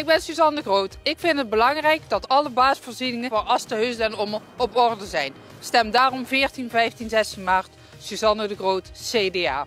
Ik ben Suzanne de Groot. Ik vind het belangrijk dat alle baasvoorzieningen voor Asten, Heusden en Ommel op orde zijn. Stem daarom 14, 15, 16 maart Suzanne de Groot, CDA.